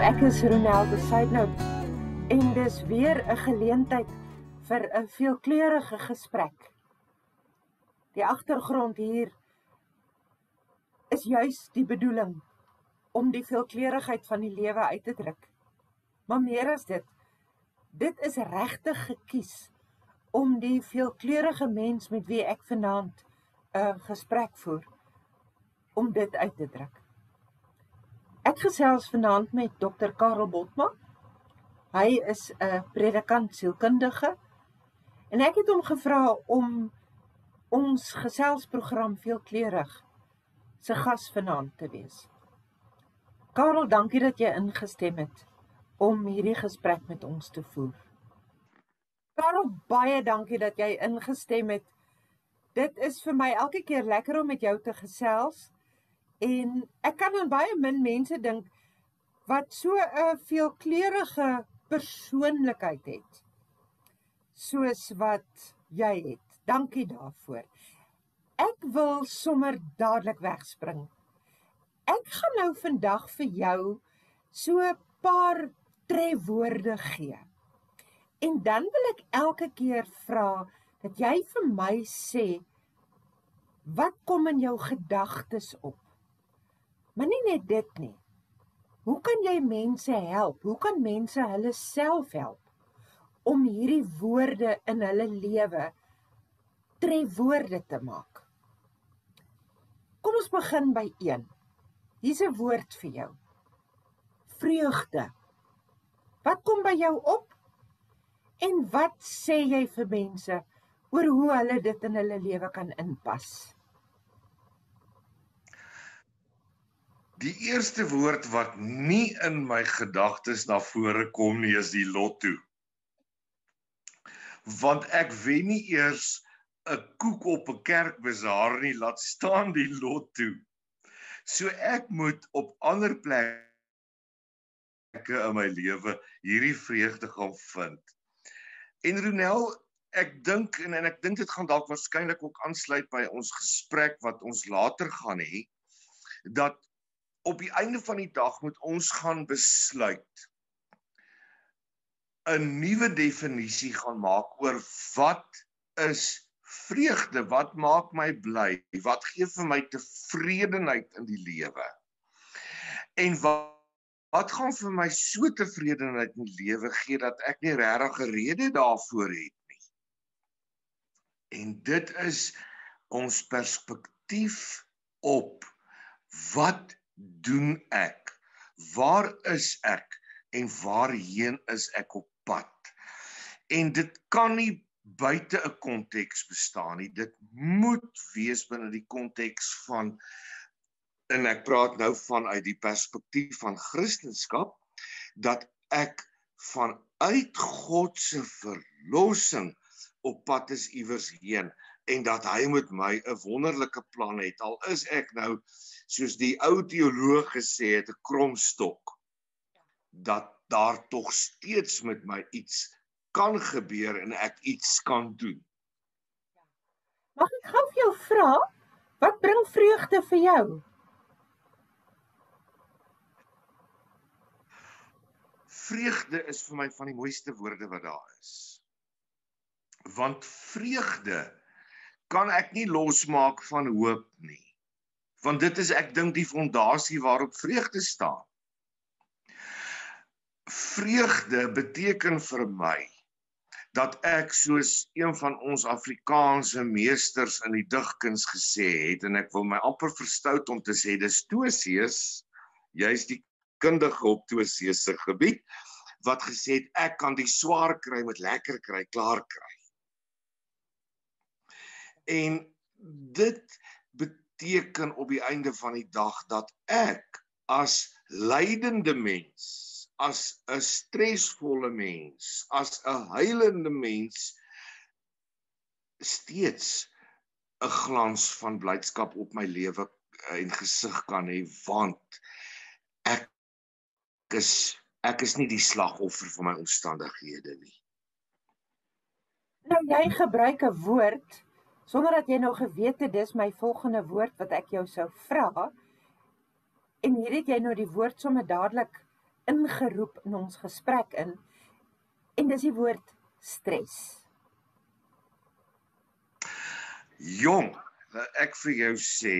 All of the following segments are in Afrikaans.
Ek is Ronel Besuidnout en dis weer 'n geleentheid vir 'n veelkleurige gesprek. Die agtergrond hier is juis die bedoeling om die veelkleurigheid van die lewe uit te druk. Maar meer as dit, dit is regtig gekies om die veelkleurige mens met wie ek vanaand 'n gesprek voer om dit uit te druk. Ek gesels vanaand met Dr. Karel Botma. Hy is 'n predikant sielkundige en ek het hom gevra om ons geselsprogram veelkleurig se gas vanaand te wees. Karel, dankie dat jy ingestem het om hierdie gesprek met ons te voer. Karel, baie dankie dat jy ingestem het. Dit is vir my elke keer lekker om met jou te gesels. En ek kan aan baie min mense dink wat so 'n veelkleurige persoonlikheid het. Soos wat jy het. Dankie daarvoor. Ek wil sommer dadelik wegspring. Ek gaan nou vandag vir jou so 'n paar trefwoorde gee. En dan wil ek elke keer vra dat jy vir my sê wat kom in jou gedagtes op? Maar nie net dit nie. Hoe kan jy mense help? Hoe kan mense hulle self help om hierdie woorde in hulle lewe tref woorde te maak? Kom ons begin by 1. Hier's 'n woord vir jou. Vreugde. Wat kom by jou op? En wat sê jy vir mense oor hoe hulle dit in hulle lewe kan inpas? Die eerste woord wat nie in my gedagtes na vore kom nie is die lotto. Want ek wen nie eers 'n koek op 'n kerkbazaar nie, laat staan die lotto. So ek moet op ander plekke in my lewe hierdie vreugde gaan vind. En Ronel, ek dink en, en ek dink dit gaan dalk waarskynlik ook aansluit by ons gesprek wat ons later gaan hê dat op die einde van die dag moet ons gaan besluit 'n nuwe definisie gaan maak oor wat is vreugde, wat maak my bly, wat gee vir my tevredenheid in die lewe. En wat wat gaan vir my so tevredenheid in die lewe gee dat ek nie regtig 'n rede daarvoor het nie. En dit is ons perspektief op wat doen ek? Waar is ek en waarheen is ek op pad? En dit kan nie buite 'n konteks bestaan nie. Dit moet wees binne die konteks van en ek praat nou vanuit die perspektief van Christendom dat ek vanuit God se verlossing op pad is iewers heen en dat hy met my 'n wonderlike plan het al is ek nou soos die ou teoloog gesê het 'n kromstok dat daar tog steeds met my iets kan gebeur en ek iets kan doen. Mag ek gou vir jou vra wat bring vreugde vir jou? Vreugde is vir my van die mooiste woorde wat daar is. Want vreugde kan ek nie losmaak van hoop nie. Want dit is ek dink die fondasie waarop vreugde staan. Vreugde beteken vir my dat ek soos een van ons Afrikaanse meesters in die digkuns gesê het en ek wil my amper verstout om te sê dis Tosius, jy's die kundige op Tosius se gebied wat gesê het ek kan die swaar kry met lekker kry, klaar kry. En dit beteken op die einde van die dag dat ek as lydende mens, as 'n stresvolle mens, as 'n huilende mens steeds 'n glans van blydskap op my lewe en gesig kan hê want ek is ek is nie die slagoffer van my omstandighede nie. Nou jy gebruik 'n woord sonder dat jy nou geweet het dis my volgende woord wat ek jou sou vra. En hier het jy nou die woord sommer dadelik ingeroep in ons gesprek in en dis die woord stres. Jong, ek vir jou sê,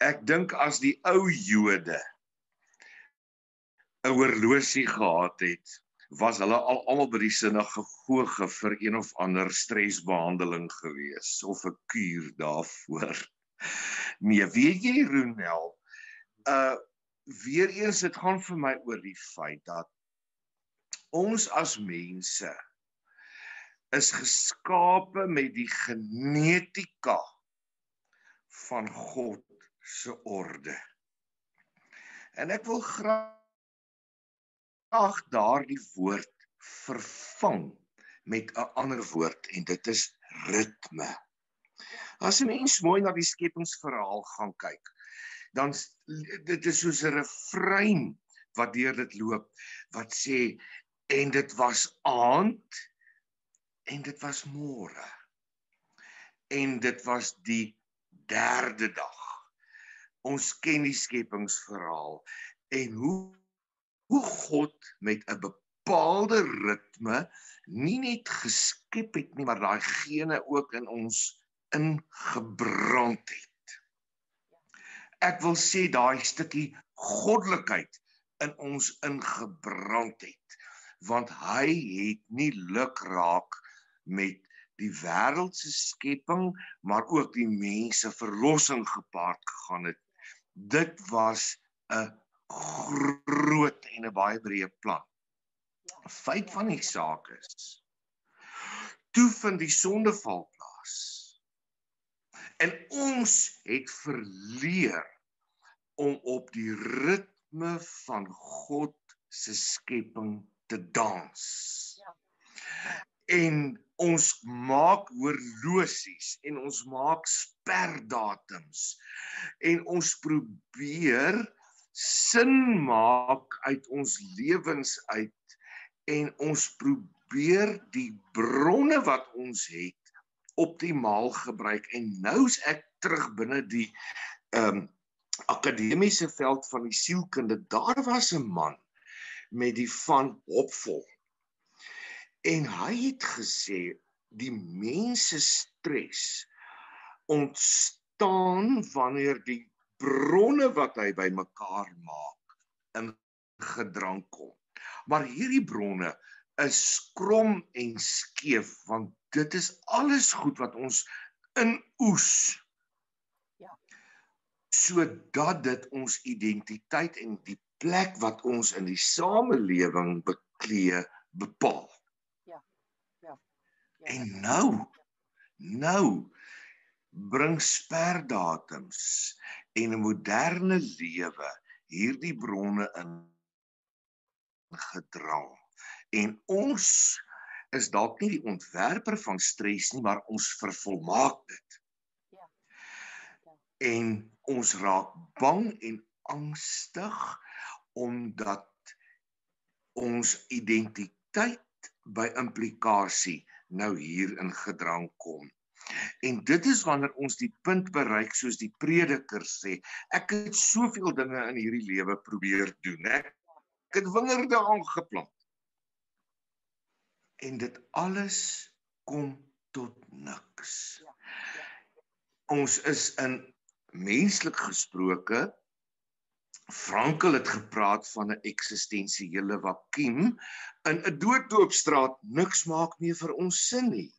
ek dink as die ou Jode 'n horlosie gehad het, was hulle al almal by die sinagoge vir een of ander stresbehandeling gewees of 'n kuur daarvoor. Nee, weet jy Ronel, uh weer eens dit gaan vir my oor die feit dat ons as mense is geskape met die genetika van God se orde. En ek wil graag graag daardie woord vervang met 'n ander woord en dit is ritme. As 'n mens mooi na die skepingsverhaal gaan kyk, dan dit is soos 'n refrein wat deur dit loop wat sê en dit was aand en dit was môre. En dit was die derde dag. Ons ken die skepingsverhaal en hoe hoe God met 'n bepaalde ritme nie net geskep het nie, maar daai gene ook in ons ingebrand het. Ek wil sê daai stukkie goddelikheid in ons ingebrand het, want hy het nie luk raak met die wêreld se skepping, maar ook die mense verlossing gepaard gegaan het. Dit was 'n groot en 'n baie breë plan. Feit van die saak is toe vind die sondeval plaas. En ons het verleer om op die ritme van God se skepping te dans. Ja. En ons maak horlosies en ons maak sperdatums en ons probeer sin maak uit ons lewens uit en ons probeer die bronne wat ons het optimaal gebruik. En nou is ek terug binne die ehm um, akademiese veld van die sielkunde. Daar was 'n man met die van Hopvol en hy het gesê die mense stres ontstaan wanneer die bronne wat hy bymekaar maak in gedrang kom. Maar hierdie bronne is skrom en skeef want dit is alles goed wat ons inoes. Ja. Sodat dit ons identiteit en die plek wat ons in die samelewing beklee bepaal. Ja. Ja. ja. En nou nou bring sperdatums en 'n moderne lewe hierdie bronne in gedrang. En ons is dalk nie die ontwerper van stres nie, maar ons vervolmaak dit. Ja. ja. En ons raak bang en angstig omdat ons identiteit by implikasie nou hier in gedrang kom. En dit is wanneer ons die punt bereik soos die prediker sê, ek het soveel dinge in hierdie lewe probeer doen, ek, ek het wingerde aangeplant. En dit alles kom tot niks. Ons is in menslik gesproke Frankel het gepraat van 'n eksistensiële vakuum in 'n dooddoopstraat niks maak meer vir ons sin nie.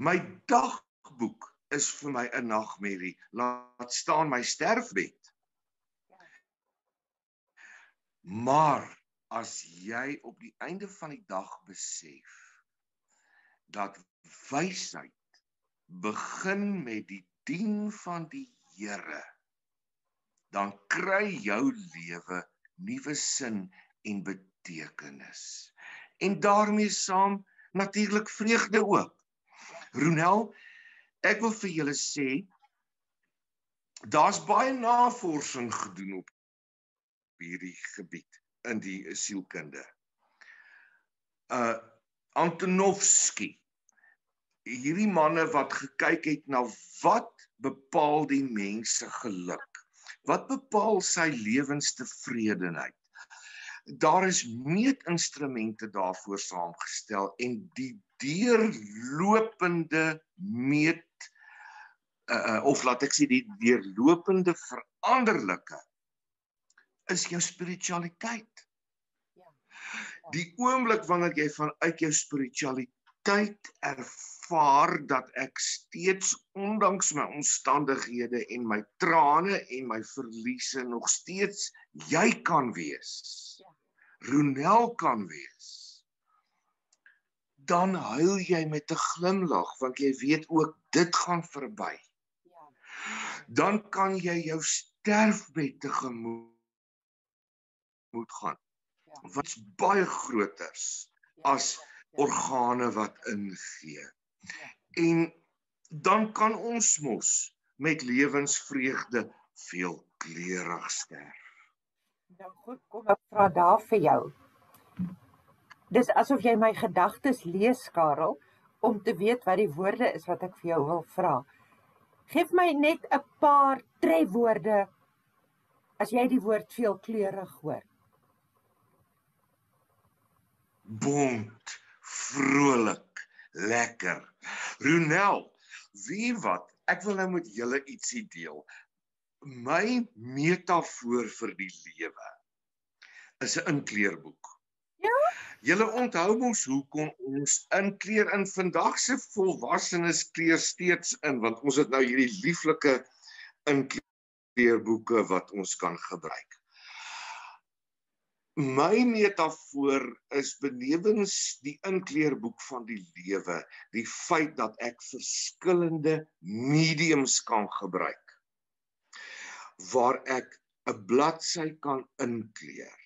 My dagboek is vir my 'n nagmerrie. Laat staan my sterfbed. Maar as jy op die einde van die dag besef dat wysheid begin met die dien van die Here, dan kry jou lewe nuwe sin en betekenis. En daarmee saam natuurlik vreugde ook. Ronel, ek wil vir julle sê daar's baie navorsing gedoen op hierdie gebied in die sielkunde. Uh Antonovsky hierdie manne wat gekyk het na wat bepaal die mens se geluk. Wat bepaal sy lewenstevredenheid? Daar is meetinstrumente daarvoor saamgestel en die deurlopende meet uh, of laat ek sê die deurlopende veranderlike is jou spiritualiteit. Ja. Die oomblik wanneer jy vanuit jou spiritualiteit ervaar dat ek steeds ondanks my omstandighede en my trane en my verliese nog steeds jy kan wees. Ja. Ronel kan wees. Dan huil jy met 'n glimlag want jy weet ook dit gaan verby. Ja. Dan kan jy jou sterfbed tegemoet moet gaan. Ja. Wat baie groters ja, as ja, organe wat ingee. En dan kan ons mos met lewensvreugde veel kleurig sterf. Nou goed, kom ek vra daar vir jou. Dis asof jy my gedagtes lees, Karel, om te weet wat die woorde is wat ek vir jou wil vra. Geef my net 'n paar trefwoorde as jy die woord veelkleurig hoor. bont, vrolik, lekker. Ronel, wie wat? Ek wil nou met julle ietsie deel. My metafoor vir die lewe is 'n inkleerboek. Ja. Julle onthou mos hoekom ons inkleer in vandag se volwassenes kleer steeds in want ons het nou hierdie lieflike inkleerboeke wat ons kan gebruik. My metafoor is benewens die inkleerboek van die lewe, die feit dat ek verskillende mediums kan gebruik waar ek 'n bladsy kan inkleer.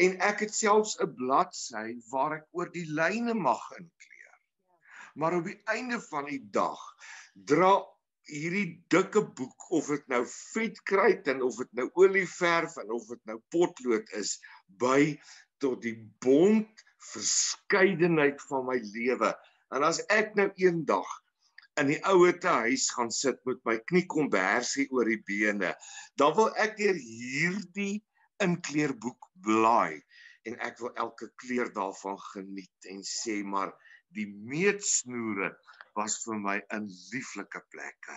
En ek het selfs 'n bladsy waar ek oor die lyne mag inkleer. Maar op die einde van die dag dra hierdie dikke boek of dit nou vetkruit en of dit nou olieverf en of dit nou potlood is by tot die bond verskeidenheid van my lewe. En as ek nou eendag in die ouete huis gaan sit met my kniekombersie oor die bene, dan wil ek deur hierdie inkleerboek blaai en ek wil elke kleur daarvan geniet en sê maar die meetsnoere was vir my 'n lieflike plekke.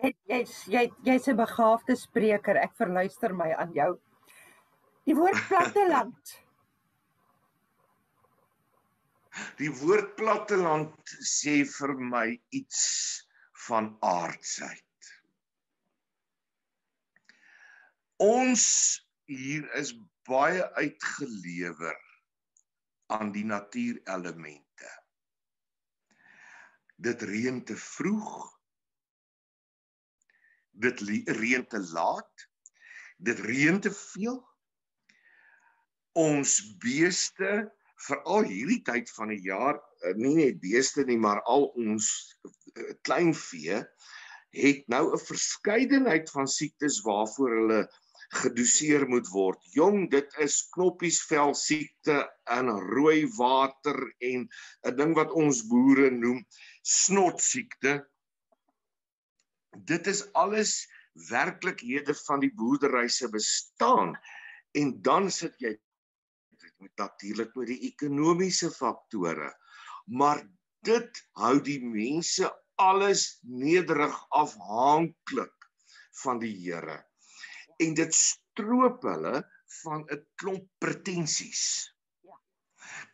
Jy jy's jy jy's 'n begaafde spreker. Ek verluister my aan jou. Die woord platteland. Die woord platteland sê vir my iets van aardsheid. Ons hier is baie uitgelewer aan die natuurelemente. Dit reën te vroeg. Dit reën te laat. Dit reën te veel. Ons beeste veral hierdie tyd van die jaar eh, nie net beeste nie maar al ons eh, kleinvee het nou 'n verskeidenheid van siektes waarvoor hulle gedoseer moet word. Jong, dit is knoppiesvel siekte in rooi water en 'n ding wat ons boere noem snot siekte. Dit is alles werklikhede van die boerdery se bestaan en dan sit jy met natuurlik met die ekonomiese faktore. Maar dit hou die mense alles nederig afhanklik van die Here en dit stroop hulle van 'n klomp pretensies. Ja.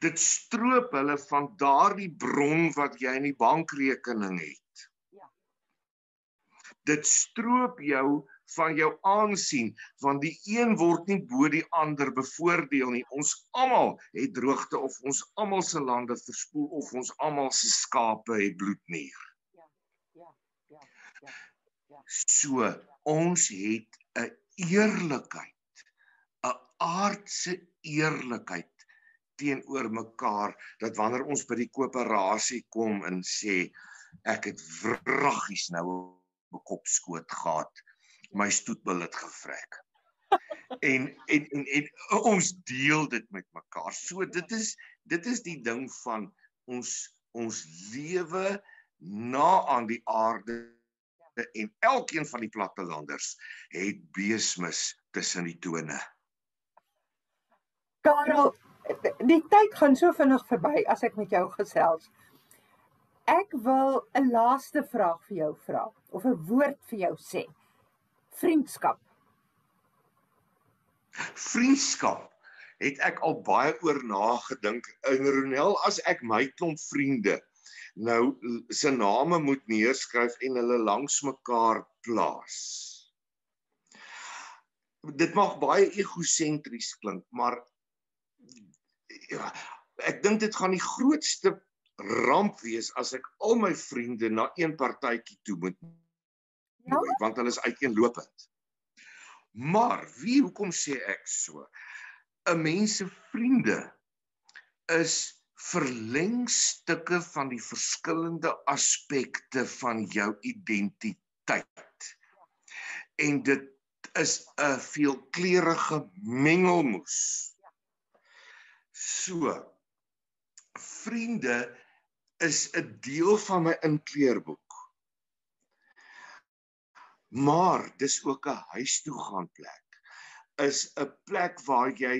Dit stroop hulle van daardie bron wat jy in die bankrekening het. Ja. Dit stroop jou van jou aansien want die een word nie bo die ander bevoordeel nie. Ons almal het droogte of ons almal se lande verspoel of ons almal se skape het bloednier. Ja. Ja. Ja. Ja. Ja. So, ons het 'n eerlikheid, 'n aardse eerlikheid teenoor mekaar dat wanneer ons by die koöperasie kom en sê ek het vraggies nou op kop skoot gehad, my stoetbil het gevrek. en, en en en ons deel dit met mekaar. So dit is dit is die ding van ons ons lewe na aan die aarde en elkeen van die plattelanders het beesmis tussen die tone. Karel, die tyd gaan so vinnig verby as ek met jou gesels. Ek wil 'n laaste vraag vir jou vra of 'n woord vir jou sê. Vriendskap. Vriendskap het ek al baie oor nagedink. Ronel, as ek my klomp vriende nou se name moet neerskryf en hulle langs mekaar plaas. Dit mag baie egosentries klink, maar ja, ek dink dit gaan die grootste ramp wees as ek al my vriende na een partytjie toe moet ja? want hulle is uiteenlopend. Maar wie hoekom sê ek so? 'n mens se vriende is verlengstukke van die verskillende aspekte van jou identiteit. En dit is 'n veelkleurige mengelmoes. So vriende is 'n deel van my inkleurboek. Maar dis ook 'n huis toe gaan plek is 'n plek waar jy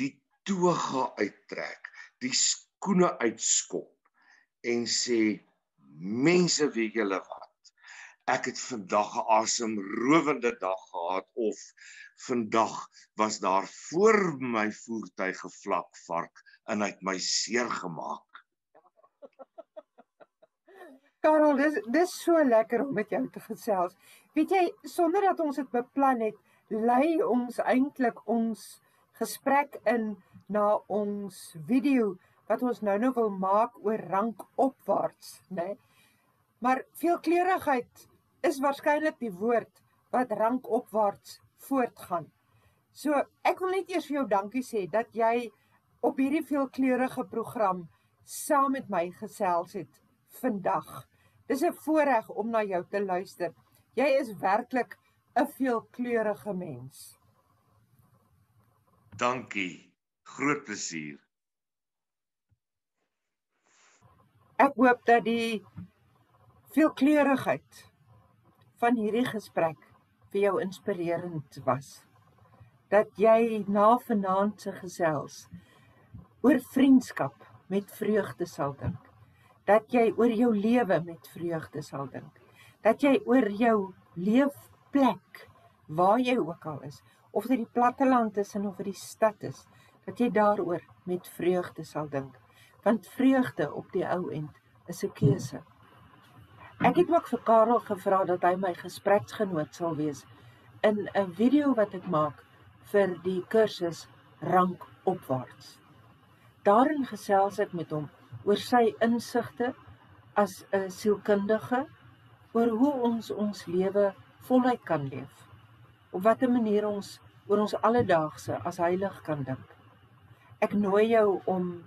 die toga uittrek, die skoene uitskop en sê mense weet julle wat? Ek het vandag 'n asemrowende dag gehad of vandag was daar voor my voertuig gevlak vark en hy het my seer gemaak Karel dis dis so lekker om met jou te gesels. Weet jy sonder dat ons dit beplan het lei ons eintlik ons gesprek in na ons video wat ons nou nou wil maak oor rank opwaarts, né? Nee? Maar veelkleurigheid is waarskynlik die woord wat rank opwaarts voortgaan. So ek wil net eers vir jou dankie sê dat jy op hierdie veelkleurige program saam met my gesels het vandag. Dis 'n voorreg om na jou te luister. Jy is werklik 'n veelkleurige mens. Dankie. Groot plesier. Ek hoop dat die veelkleurigheid van hierdie gesprek vir jou inspirerend was. Dat jy na vanaand se gesels oor vriendskap met vreugde sal dink. Dat jy oor jou lewe met vreugde sal dink. Dat jy oor jou leef plek waar jy ook al is, of dit die platteland is en of dit die stad is, dat jy daaroor met vreugde sal dink, want vreugde op die ou end is 'n keuse. Ek het ook vir Karel gevra dat hy my gespreksgenoot sal wees in 'n video wat ek maak vir die kursus rank opwaarts. Daarin gesels ek met hom oor sy insigte as 'n sielkundige oor hoe ons ons lewe voluit kan leef. Op watter manier ons oor ons alledaagse as heilig kan dink. Ek nooi jou om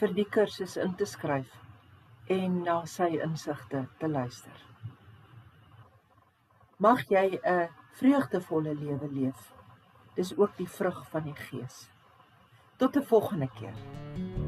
vir die kursus in te skryf en na sy insigte te luister. Mag jy 'n vreugdevolle lewe leef. Dis ook die vrug van die Gees. Tot 'n volgende keer.